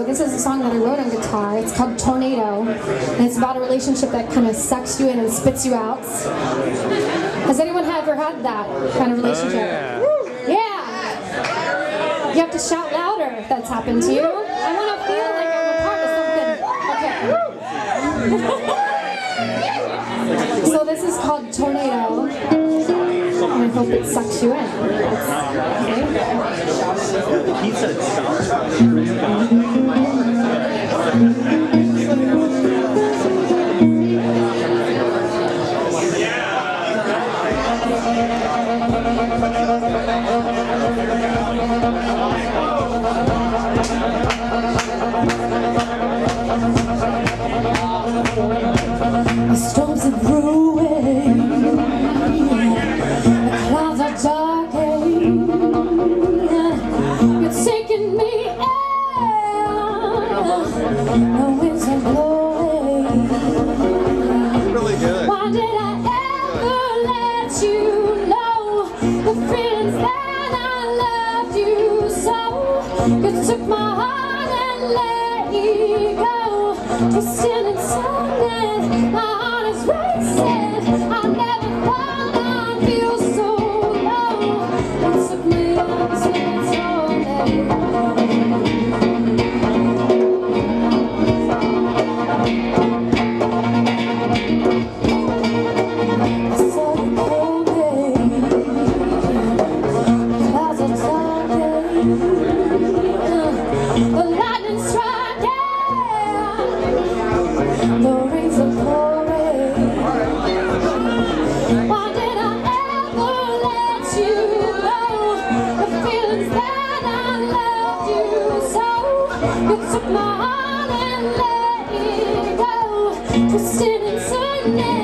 So this is a song that I wrote on guitar. It's called Tornado, and it's about a relationship that kind of sucks you in and spits you out. Has anyone ever had that kind of oh, relationship? Oh, yeah. Yeah. You have to shout louder if that's happened to you. I want to feel like I'm a part of something. Okay. So this is called Tornado, and I hope it sucks you in. Okay. The storms are brewing, the clouds are darkening. You took my heart and let it go, twisting and my heart and let it go, twisting and.